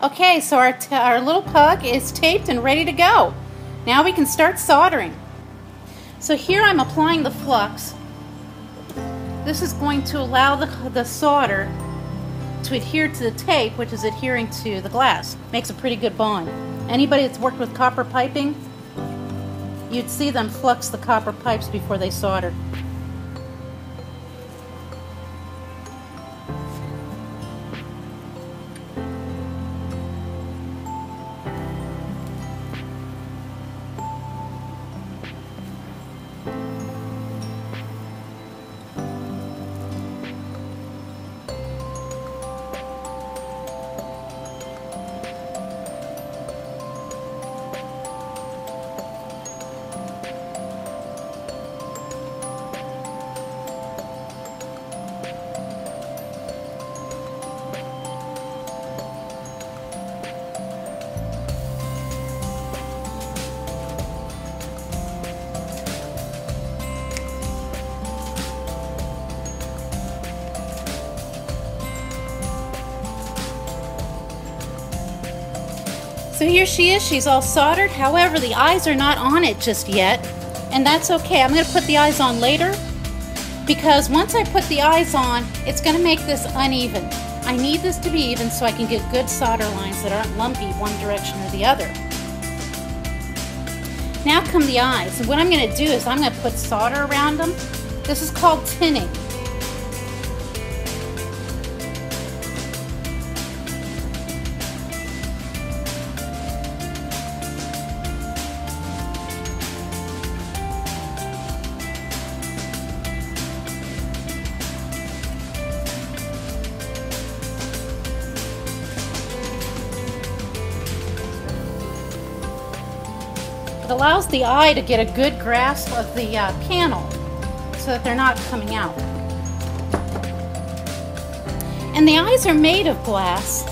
Okay, so our, our little pug is taped and ready to go. Now we can start soldering. So here I'm applying the flux. This is going to allow the, the solder to adhere to the tape, which is adhering to the glass. Makes a pretty good bond. Anybody that's worked with copper piping, you'd see them flux the copper pipes before they solder. So here she is, she's all soldered. However, the eyes are not on it just yet, and that's okay. I'm gonna put the eyes on later because once I put the eyes on, it's gonna make this uneven. I need this to be even so I can get good solder lines that aren't lumpy one direction or the other. Now come the eyes. And what I'm gonna do is I'm gonna put solder around them. This is called tinning. It allows the eye to get a good grasp of the uh, panel so that they're not coming out. And the eyes are made of glass.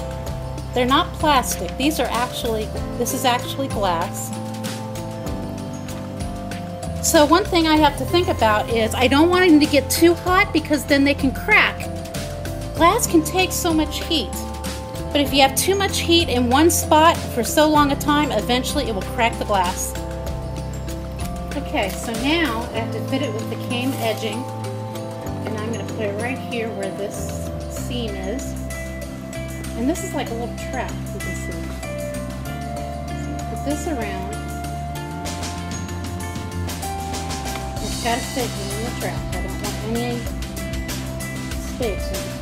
They're not plastic. These are actually, this is actually glass. So one thing I have to think about is I don't want them to get too hot because then they can crack. Glass can take so much heat. But if you have too much heat in one spot for so long a time, eventually it will crack the glass. Okay, so now I have to fit it with the came edging. And I'm going to put it right here where this seam is. And this is like a little trap, you can see. Put this around. It's got to fit in the trap. I don't want any space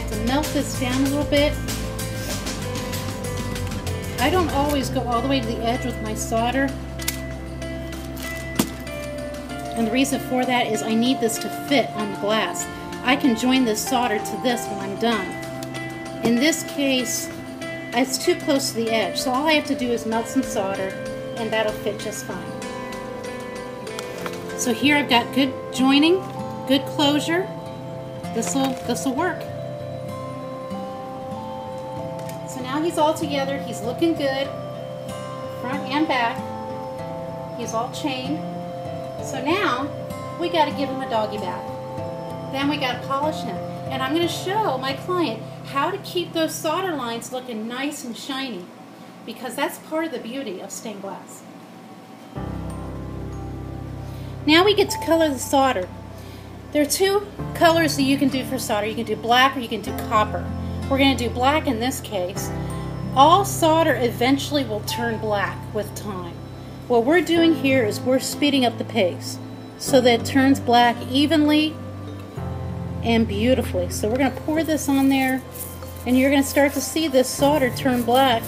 have to melt this down a little bit. I don't always go all the way to the edge with my solder. And the reason for that is I need this to fit on the glass. I can join this solder to this when I'm done. In this case, it's too close to the edge, so all I have to do is melt some solder and that'll fit just fine. So here I've got good joining, good closure. This will this will work. Now he's all together. He's looking good, front and back. He's all chained. So now we got to give him a doggy bath. Then we got to polish him. And I'm going to show my client how to keep those solder lines looking nice and shiny because that's part of the beauty of stained glass. Now we get to color the solder. There are two colors that you can do for solder. You can do black or you can do copper. We're going to do black in this case. All solder eventually will turn black with time. What we're doing here is we're speeding up the pace so that it turns black evenly and beautifully. So we're going to pour this on there and you're going to start to see this solder turn black.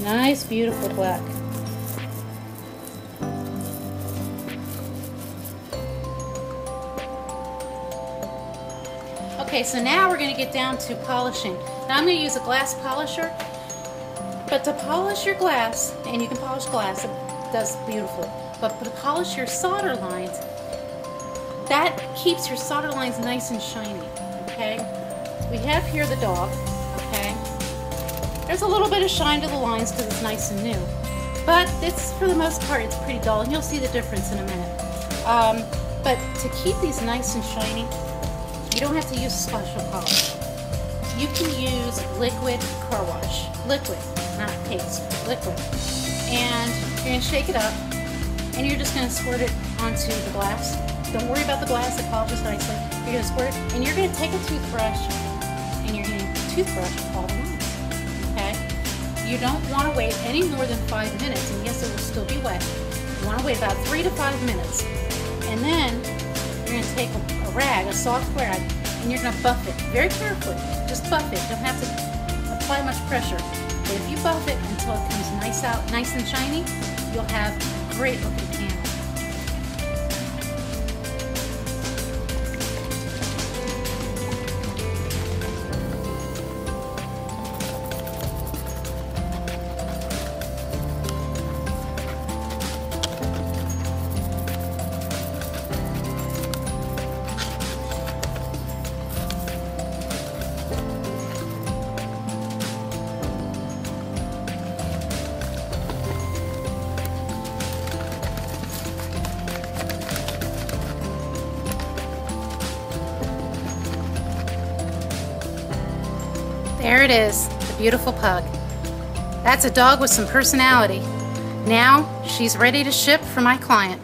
Nice, beautiful black. Okay, so now we're going to get down to polishing. Now I'm going to use a glass polisher, but But to polish your glass, and you can polish glass, it does beautifully. But to polish your solder lines, that keeps your solder lines nice and shiny, okay? We have here the dog, okay? There's a little bit of shine to the lines because it's nice and new. But it's, for the most part, it's pretty dull, and you'll see the difference in a minute. Um, but to keep these nice and shiny, you don't have to use special polish. You can use liquid car wash. Liquid, not paste, liquid. And you're gonna shake it up, and you're just gonna squirt it onto the glass. Don't worry about the glass, it polishes nicely. You're gonna squirt it, and you're gonna take a toothbrush, and you're gonna toothbrush all the lines, okay? You don't wanna wait any more than five minutes, and yes, it will still be wet. You wanna wait about three to five minutes. And then you're gonna take a, a rag, a soft rag, and you're gonna buff it very carefully. Just buff it. Don't have to apply much pressure. But if you buff it until it comes nice out, nice and shiny, you'll have a great looking panel. There it is, the beautiful pug. That's a dog with some personality. Now she's ready to ship for my client.